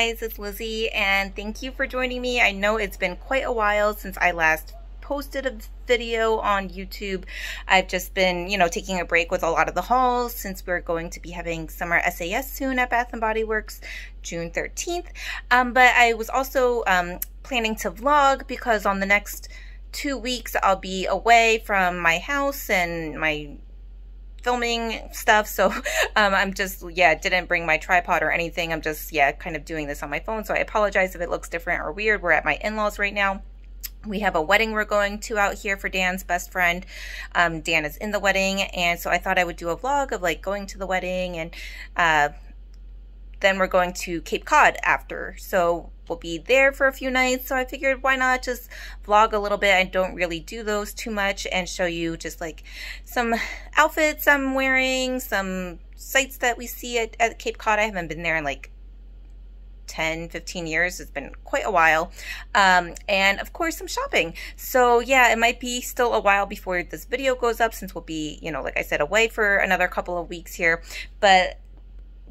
guys, it's Lizzie and thank you for joining me. I know it's been quite a while since I last posted a video on YouTube. I've just been, you know, taking a break with a lot of the hauls since we're going to be having summer SAS soon at Bath & Body Works, June 13th. Um, but I was also um, planning to vlog because on the next two weeks I'll be away from my house and my filming stuff. So um, I'm just, yeah, didn't bring my tripod or anything. I'm just, yeah, kind of doing this on my phone. So I apologize if it looks different or weird. We're at my in-laws right now. We have a wedding we're going to out here for Dan's best friend. Um, Dan is in the wedding. And so I thought I would do a vlog of like going to the wedding and uh, then we're going to Cape Cod after. So we'll be there for a few nights. So I figured why not just vlog a little bit. I don't really do those too much and show you just like some outfits I'm wearing, some sights that we see at, at Cape Cod. I haven't been there in like 10, 15 years. It's been quite a while. Um, and of course, some shopping. So yeah, it might be still a while before this video goes up since we'll be, you know, like I said, away for another couple of weeks here. But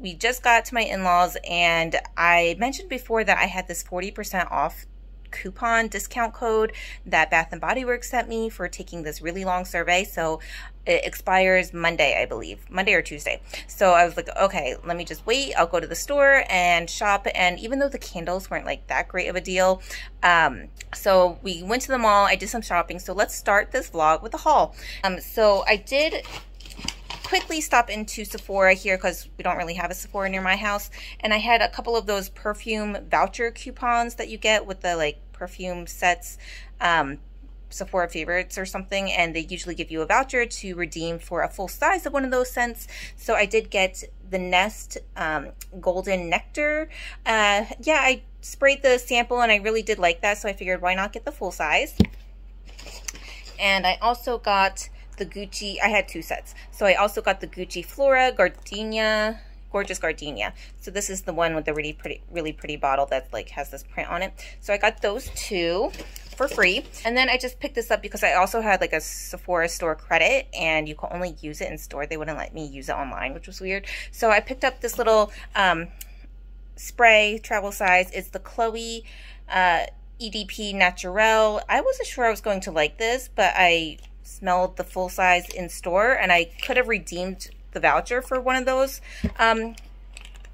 we just got to my in-laws and I mentioned before that I had this 40% off coupon discount code that Bath and Body Works sent me for taking this really long survey. So it expires Monday, I believe, Monday or Tuesday. So I was like, okay, let me just wait. I'll go to the store and shop. And even though the candles weren't like that great of a deal, um, so we went to the mall. I did some shopping. So let's start this vlog with a haul. Um, so I did quickly stop into Sephora here because we don't really have a Sephora near my house. And I had a couple of those perfume voucher coupons that you get with the like perfume sets. Um, Sephora favorites or something and they usually give you a voucher to redeem for a full size of one of those scents so I did get the Nest um, Golden Nectar uh, yeah I sprayed the sample and I really did like that so I figured why not get the full size and I also got the Gucci, I had two sets. So I also got the Gucci Flora Gardenia, Gorgeous Gardenia. So this is the one with the really pretty, really pretty bottle that like has this print on it. So I got those two for free. And then I just picked this up because I also had like a Sephora store credit and you could only use it in store. They wouldn't let me use it online, which was weird. So I picked up this little um, spray, travel size. It's the Chloe uh, EDP Naturel. I wasn't sure I was going to like this, but I smelled the full size in store and I could have redeemed the voucher for one of those um,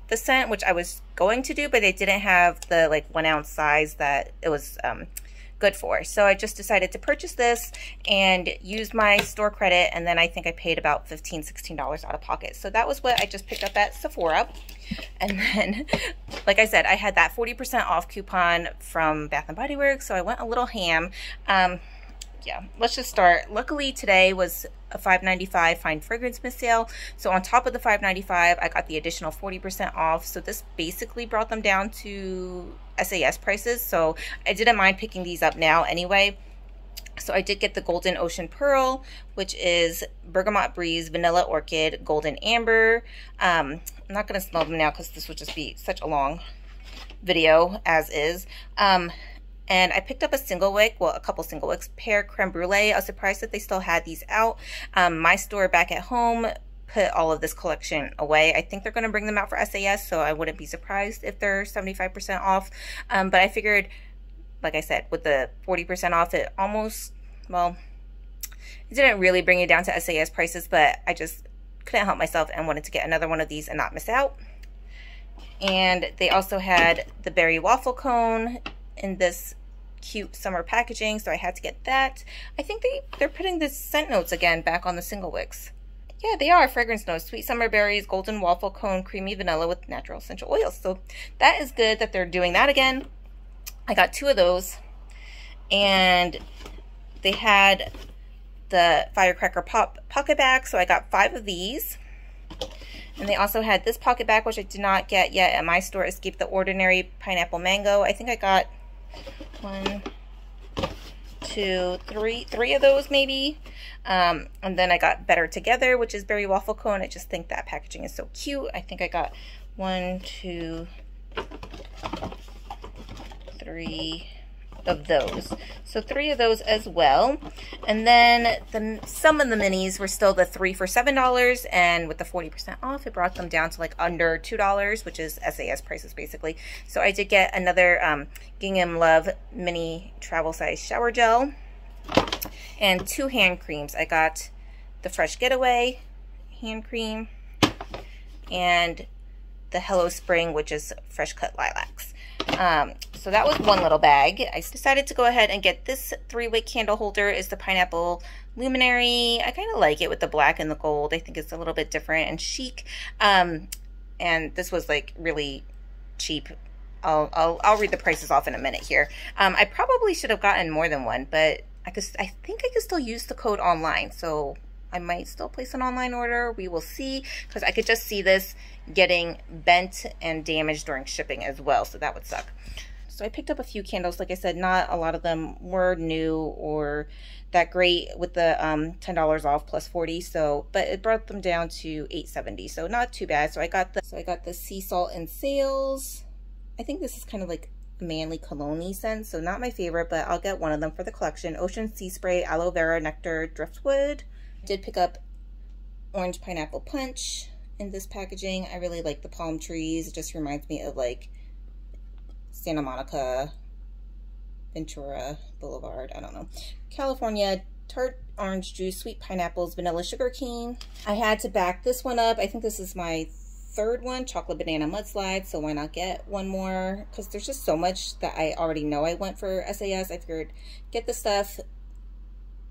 the scent which I was going to do but they didn't have the like one ounce size that it was um, good for. So I just decided to purchase this and use my store credit and then I think I paid about 15 16 dollars out of pocket. So that was what I just picked up at Sephora. And then like I said I had that 40% off coupon from Bath and Body Works so I went a little ham. Um, yeah, let's just start. Luckily today was a 5.95 fine fragrance mist sale. So on top of the 5.95, I got the additional 40% off. So this basically brought them down to SAS prices. So I didn't mind picking these up now anyway. So I did get the Golden Ocean Pearl, which is Bergamot Breeze, Vanilla Orchid, Golden Amber. Um, I'm not going to smell them now because this would just be such a long video as is. Um, and I picked up a single wick, well, a couple single wicks, pear creme brulee. I was surprised that they still had these out. Um, my store back at home put all of this collection away. I think they're going to bring them out for SAS, so I wouldn't be surprised if they're 75% off. Um, but I figured, like I said, with the 40% off, it almost, well, it didn't really bring it down to SAS prices, but I just couldn't help myself and wanted to get another one of these and not miss out. And they also had the berry waffle cone in this cute summer packaging, so I had to get that. I think they, they're putting the scent notes again back on the single wicks. Yeah, they are fragrance notes. Sweet summer berries, golden waffle cone, creamy vanilla with natural essential oils. So that is good that they're doing that again. I got two of those. And they had the Firecracker Pop pocket bag. So I got five of these. And they also had this pocket bag, which I did not get yet at my store. Escape the Ordinary Pineapple Mango. I think I got one, two, three, three of those maybe. Um, and then I got Better Together, which is berry waffle cone. I just think that packaging is so cute. I think I got one, two, three, of those. So three of those as well. And then the, some of the minis were still the three for $7. And with the 40% off, it brought them down to like under $2, which is SAS prices basically. So I did get another um, Gingham Love mini travel size shower gel and two hand creams. I got the Fresh Getaway hand cream and the Hello Spring, which is fresh cut lilacs. Um, so that was one little bag. I decided to go ahead and get this three-wick candle holder is the Pineapple Luminary. I kind of like it with the black and the gold. I think it's a little bit different and chic. Um, and this was like really cheap. I'll, I'll, I'll read the prices off in a minute here. Um, I probably should have gotten more than one, but I could, I think I could still use the code online. So I might still place an online order. We will see because I could just see this getting bent and damaged during shipping as well. So that would suck. So I picked up a few candles. Like I said, not a lot of them were new or that great with the um, $10 off plus 40. So, but it brought them down to 870. So not too bad. So I got the, so I got the sea salt and sails. I think this is kind of like manly cologne scent. So not my favorite, but I'll get one of them for the collection. Ocean Sea Spray, Aloe Vera Nectar, Driftwood. Did pick up Orange Pineapple Punch in this packaging. I really like the palm trees. It just reminds me of like Santa Monica, Ventura Boulevard. I don't know. California tart orange juice, sweet pineapples, vanilla sugar cane. I had to back this one up. I think this is my third one, chocolate banana mudslide. So why not get one more? Because there's just so much that I already know I went for SAS. I figured get the stuff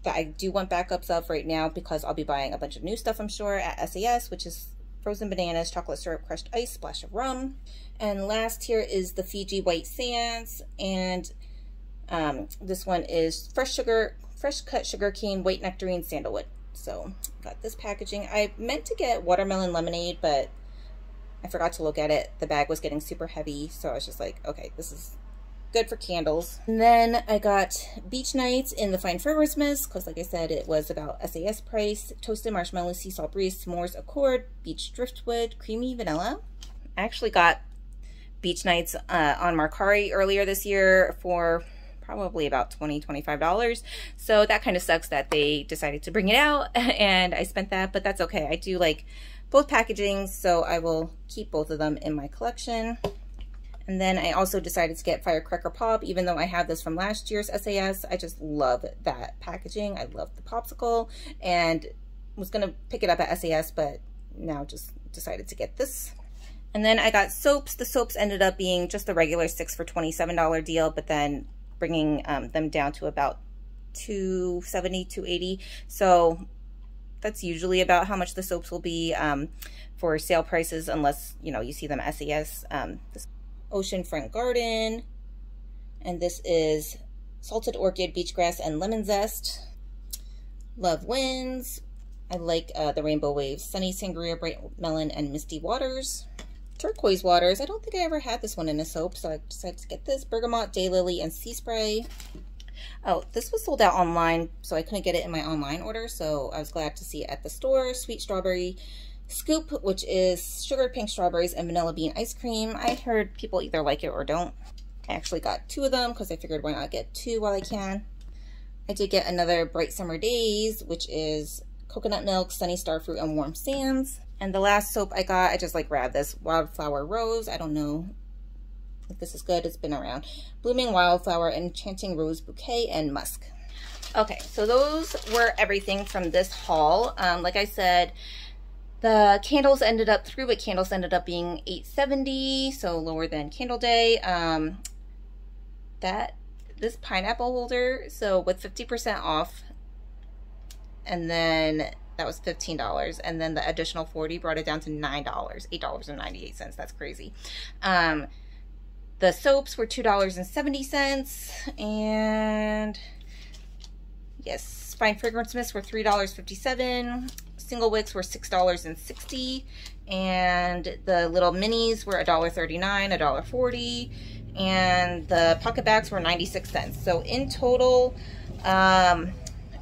that I do want backups of right now because I'll be buying a bunch of new stuff, I'm sure, at SAS, which is frozen bananas, chocolate syrup, crushed ice, splash of rum. And last here is the Fiji White Sands. And um, this one is fresh sugar, fresh cut sugar cane, white nectarine, sandalwood. So got this packaging. I meant to get watermelon lemonade, but I forgot to look at it. The bag was getting super heavy. So I was just like, okay, this is good for candles. And then I got Beach Nights in the Fine Fragrance Mist, because like I said, it was about SAS price. Toasted Marshmallow, Sea Salt Breeze, S'mores Accord, Beach Driftwood, Creamy Vanilla. I actually got Beach Nights uh, on Mercari earlier this year for probably about 20 $25. So that kind of sucks that they decided to bring it out and I spent that, but that's okay. I do like both packaging, so I will keep both of them in my collection. And then I also decided to get Firecracker Pop, even though I have this from last year's SAS. I just love that packaging. I love the popsicle and was going to pick it up at SAS, but now just decided to get this. And then I got soaps. The soaps ended up being just the regular six for $27 deal, but then bringing um, them down to about 270 280 So that's usually about how much the soaps will be um, for sale prices, unless, you know, you see them SAS. Um, Oceanfront Garden. And this is Salted Orchid, Beach Grass, and Lemon Zest. Love Winds. I like uh, the Rainbow Waves. Sunny Sangria, Bright Melon, and Misty Waters. Turquoise Waters. I don't think I ever had this one in a soap, so I decided to get this. Bergamot, Daylily, and Sea Spray. Oh, this was sold out online, so I couldn't get it in my online order, so I was glad to see it at the store. Sweet Strawberry Scoop, which is sugar pink strawberries and vanilla bean ice cream. I heard people either like it or don't. I actually got two of them because I figured why not get two while I can. I did get another Bright Summer Days, which is coconut milk, sunny starfruit, and warm sands. And the last soap I got, I just like grabbed this Wildflower Rose. I don't know if this is good. It's been around. Blooming Wildflower, Enchanting Rose Bouquet, and Musk. Okay, so those were everything from this haul. Um, like I said, the candles ended up, three wick candles ended up being 870 so lower than candle day. Um, that, this pineapple holder, so with 50% off, and then that was $15. And then the additional 40 brought it down to $9, $8.98. That's crazy. Um, the soaps were $2.70 and yes, fine fragrance mists were $3.57 single wicks were $6.60 and the little minis were $1.39, $1.40 and the pocket bags were 96 cents. So in total, um,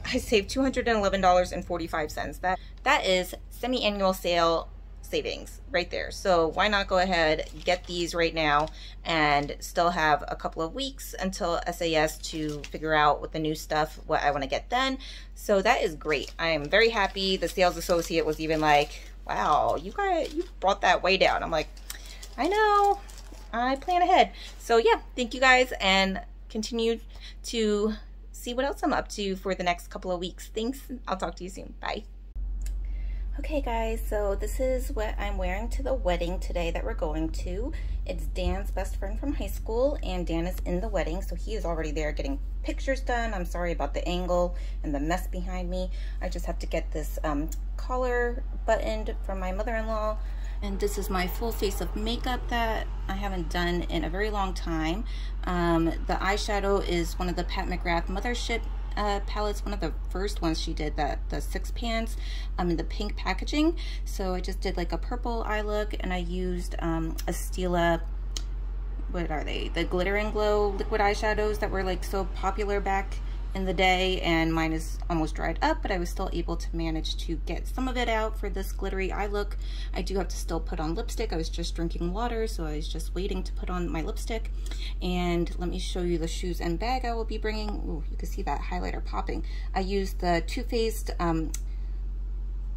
I saved $211.45. That That is semi-annual sale savings right there. So why not go ahead, get these right now and still have a couple of weeks until SAS to figure out with the new stuff, what I want to get done. So that is great. I am very happy. The sales associate was even like, wow, you got, you brought that way down. I'm like, I know, I plan ahead. So yeah, thank you guys and continue to see what else I'm up to for the next couple of weeks. Thanks. I'll talk to you soon. Bye. Okay guys, so this is what I'm wearing to the wedding today that we're going to. It's Dan's best friend from high school and Dan is in the wedding, so he is already there getting pictures done. I'm sorry about the angle and the mess behind me. I just have to get this um, collar buttoned from my mother-in-law. And this is my full face of makeup that I haven't done in a very long time. Um, the eyeshadow is one of the Pat McGrath Mothership uh, palettes, one of the first ones she did, that the six pans um, in the pink packaging. So I just did like a purple eye look and I used um, a Stila, what are they? The Glitter and Glow liquid eyeshadows that were like so popular back in the day and mine is almost dried up but I was still able to manage to get some of it out for this glittery eye look. I do have to still put on lipstick. I was just drinking water so I was just waiting to put on my lipstick and let me show you the shoes and bag I will be bringing. Ooh, you can see that highlighter popping. I used the Too Faced um,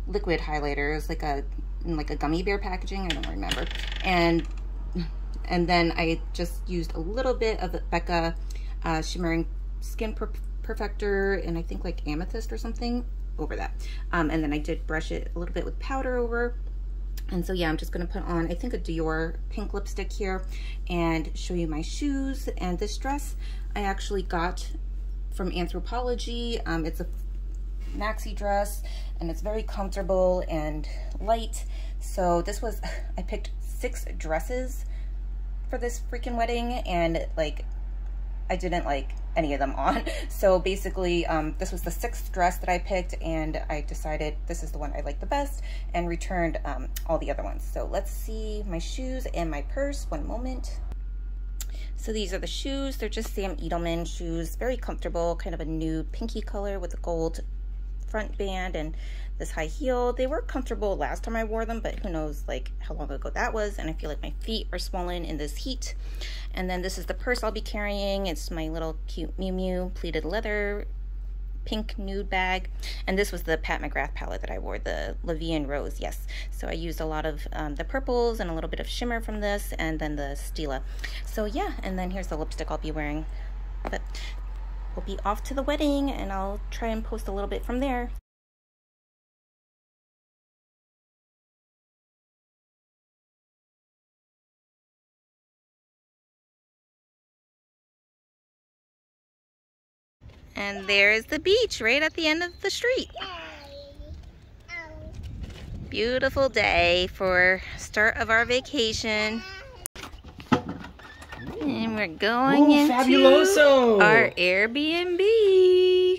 liquid highlighter. It's like a like a gummy bear packaging. I don't remember. And and then I just used a little bit of Becca uh, Shimmering Skin Perfector and I think like Amethyst or something over that. Um, and then I did brush it a little bit with powder over. And so yeah, I'm just gonna put on, I think a Dior pink lipstick here and show you my shoes. And this dress I actually got from Anthropologie. Um, it's a maxi dress and it's very comfortable and light. So this was, I picked six dresses for this freaking wedding and like I didn't like any of them on. So basically, um, this was the sixth dress that I picked and I decided this is the one I like the best and returned um, all the other ones. So let's see my shoes and my purse. One moment. So these are the shoes. They're just Sam Edelman shoes. Very comfortable, kind of a nude pinky color with a gold front band and this high heel. They were comfortable last time I wore them, but who knows like how long ago that was. And I feel like my feet are swollen in this heat. And then this is the purse I'll be carrying. It's my little cute Miu Miu pleated leather pink nude bag. And this was the Pat McGrath palette that I wore, the en Rose, yes. So I used a lot of um, the purples and a little bit of shimmer from this and then the Stila. So yeah, and then here's the lipstick I'll be wearing. But we'll be off to the wedding and I'll try and post a little bit from there. And there is the beach right at the end of the street. Beautiful day for start of our vacation. And we're going Ooh, into fabuloso. our Airbnb.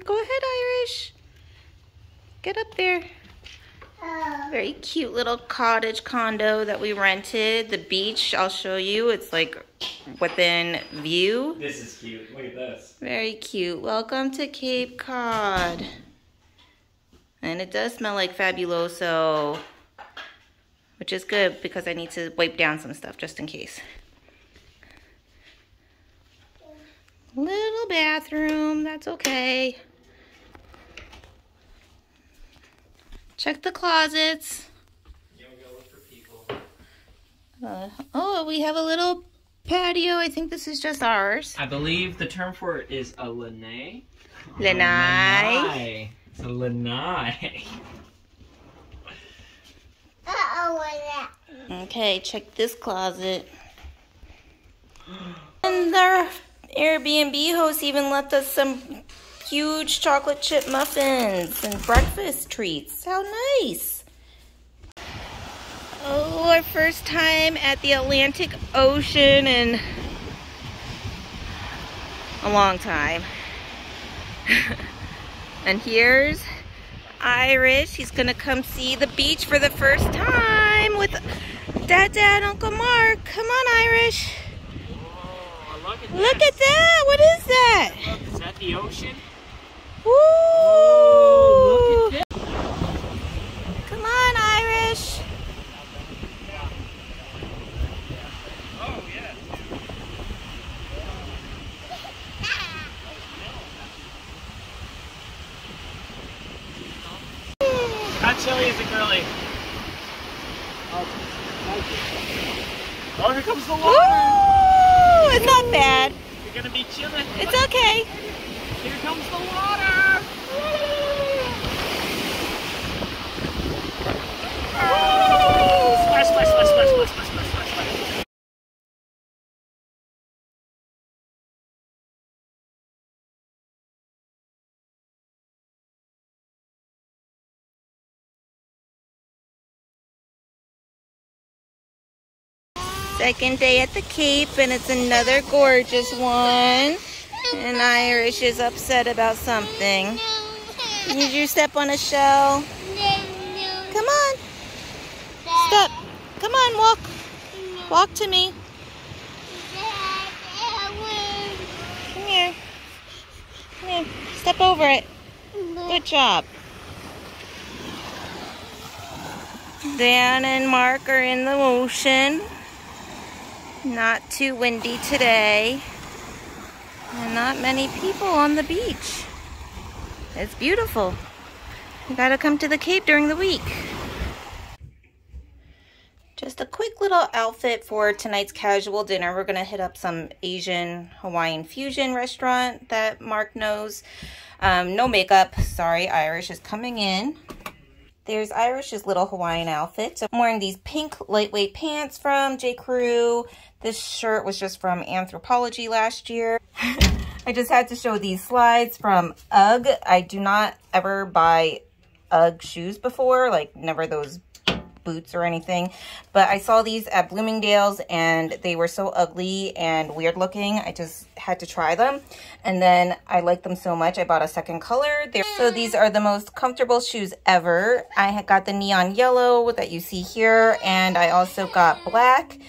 Go ahead, Irish. Get up there. Very cute little cottage condo that we rented. The beach, I'll show you. It's like within view. This is cute. Look at this. Very cute. Welcome to Cape Cod. And it does smell like Fabuloso, which is good because I need to wipe down some stuff just in case. Little bathroom, that's okay. Check the closets. Uh, oh, we have a little patio. I think this is just ours. I believe the term for it is a lanai. Lanai. It's a lanai. Okay, check this closet. And the Airbnb host even left us some huge chocolate chip muffins and breakfast treats. How nice. Oh, our first time at the Atlantic Ocean in a long time. and here's Irish. He's gonna come see the beach for the first time with Dad, Dad, Uncle Mark. Come on, Irish. Whoa, look, at, look at that. What is that? Is that the ocean? Woo! Oh. real easy, girly. Oh, here comes the water. Ooh, it's not bad. You're gonna be chilling. It's okay. Here comes the water. Splash, splash, splash, splash, splash, splash. Second day at the Cape, and it's another gorgeous one. And Irish is upset about something. Did you step on a shell? Come on. Step. Come on, walk. Walk to me. Come here. Come here. Step over it. Good job. Dan and Mark are in the ocean. Not too windy today. And not many people on the beach. It's beautiful. You gotta come to the Cape during the week. Just a quick little outfit for tonight's casual dinner. We're gonna hit up some Asian Hawaiian fusion restaurant that Mark knows. Um, no makeup, sorry, Irish is coming in. There's Irish's little Hawaiian outfit. So I'm wearing these pink lightweight pants from J. Crew. This shirt was just from Anthropologie last year. I just had to show these slides from UGG. I do not ever buy UGG shoes before, like never those boots or anything. But I saw these at Bloomingdale's and they were so ugly and weird looking. I just had to try them. And then I liked them so much, I bought a second color. They're, so these are the most comfortable shoes ever. I got the neon yellow that you see here. And I also got black.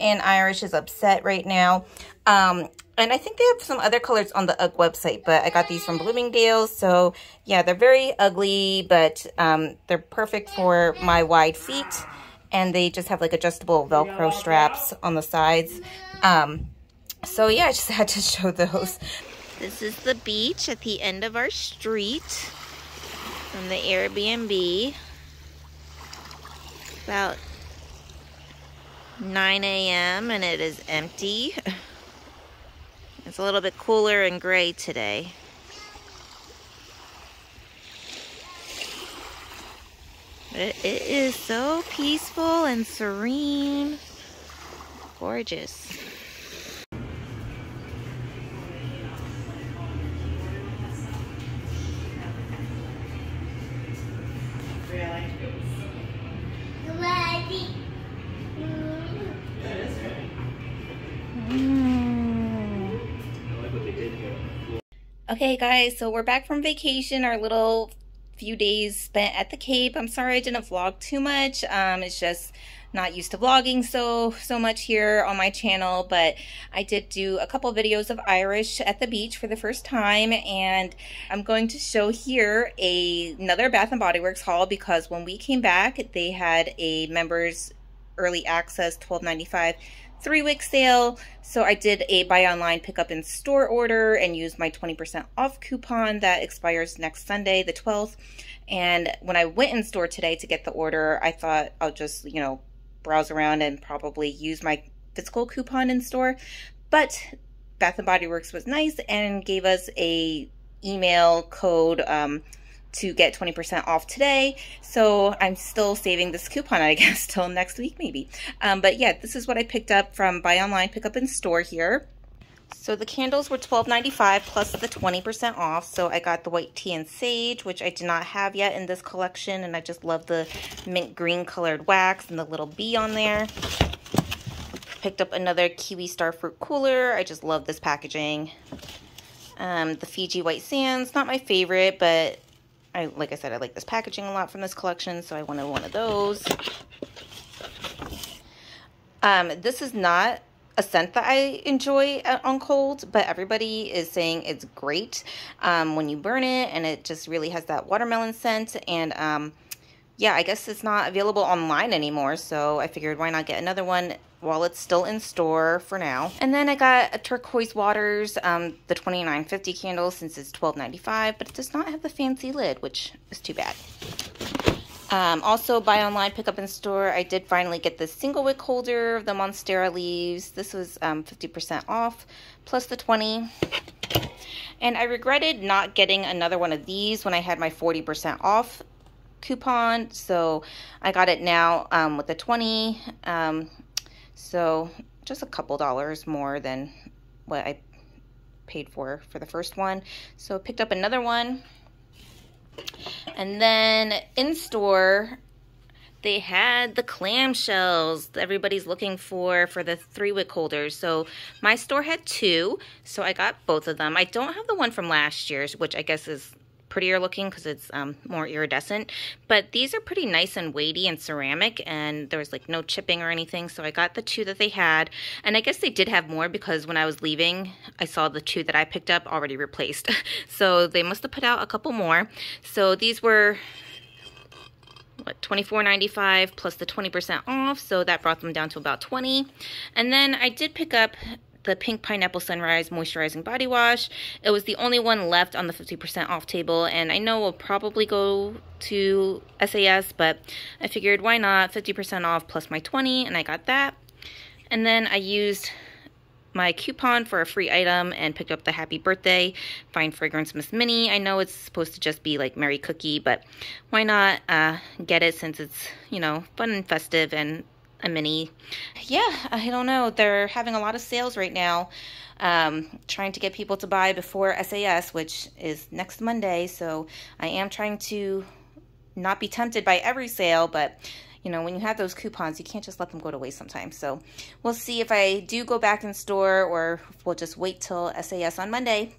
And Irish is upset right now. Um, and I think they have some other colors on the UGG website, but I got these from Bloomingdale's. So yeah, they're very ugly, but um, they're perfect for my wide feet. And they just have like adjustable Velcro straps on the sides. Um, so yeah, I just had to show those. This is the beach at the end of our street from the Airbnb. About 9 a.m. and it is empty. It's a little bit cooler and gray today. It, it is so peaceful and serene. Gorgeous. Okay guys, so we're back from vacation, our little few days spent at the Cape. I'm sorry I didn't vlog too much. Um, it's just not used to vlogging so so much here on my channel but I did do a couple videos of Irish at the beach for the first time and I'm going to show here a, another Bath and Body Works haul because when we came back they had a members early access 12.95 three week sale. So I did a buy online, pick up in store order and used my 20% off coupon that expires next Sunday, the 12th. And when I went in store today to get the order, I thought I'll just, you know, browse around and probably use my physical coupon in store. But Bath and Body Works was nice and gave us a email code um, to get 20% off today. So I'm still saving this coupon, I guess, till next week maybe. Um, but yeah, this is what I picked up from buy online, pick up in store here. So the candles were $12.95 plus the 20% off. So I got the white tea and sage, which I do not have yet in this collection. And I just love the mint green colored wax and the little bee on there. Picked up another Kiwi Starfruit cooler. I just love this packaging. Um, the Fiji White Sands, not my favorite, but I like I said, I like this packaging a lot from this collection, so I wanted one of those. Um, this is not a scent that I enjoy on cold, but everybody is saying it's great um, when you burn it, and it just really has that watermelon scent. And um, yeah, I guess it's not available online anymore, so I figured why not get another one while it's still in store for now. And then I got a Turquoise Waters, um, the 29.50 candle since it's 12.95, but it does not have the fancy lid, which is too bad. Um, also, buy online, pick up in store. I did finally get the single wick holder of the Monstera leaves. This was um, 50% off, plus the 20. And I regretted not getting another one of these when I had my 40% off coupon. So I got it now um, with the 20. Um, so just a couple dollars more than what I paid for for the first one. So picked up another one. And then in store, they had the clamshells everybody's looking for for the three wick holders. So my store had two, so I got both of them. I don't have the one from last year's, which I guess is prettier looking because it's um, more iridescent. But these are pretty nice and weighty and ceramic and there was like no chipping or anything. So I got the two that they had. And I guess they did have more because when I was leaving, I saw the two that I picked up already replaced. so they must have put out a couple more. So these were what 24.95 plus the 20% off so that brought them down to about 20 and then I did pick up the Pink Pineapple Sunrise Moisturizing Body Wash. It was the only one left on the 50% off table, and I know we'll probably go to SAS, but I figured why not, 50% off plus my 20, and I got that. And then I used my coupon for a free item and picked up the Happy Birthday Fine Fragrance Miss Mini. I know it's supposed to just be like Merry Cookie, but why not uh, get it since it's, you know, fun and festive and a mini. Yeah, I don't know. They're having a lot of sales right now. Um, trying to get people to buy before SAS, which is next Monday. So I am trying to not be tempted by every sale, but you know, when you have those coupons, you can't just let them go to waste sometimes. So we'll see if I do go back in store or we'll just wait till SAS on Monday.